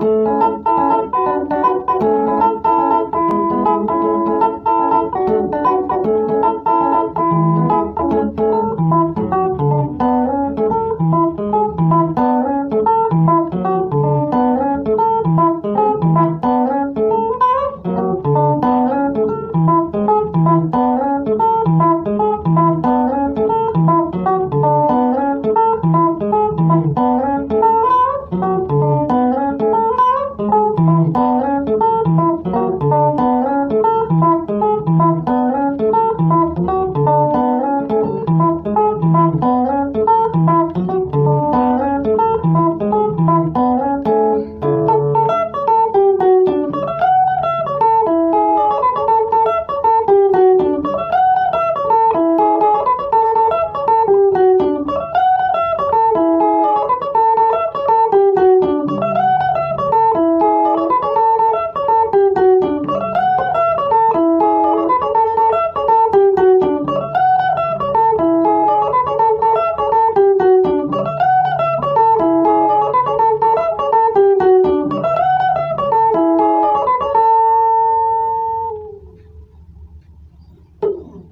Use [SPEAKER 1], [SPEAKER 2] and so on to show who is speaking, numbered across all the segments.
[SPEAKER 1] Música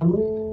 [SPEAKER 1] Amen.